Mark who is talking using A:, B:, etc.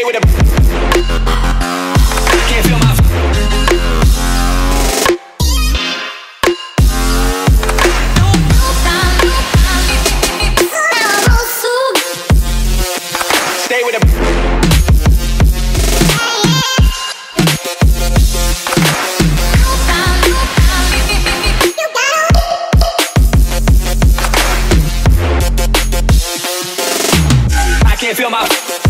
A: day with a Can't feel my Stay with a can't feel my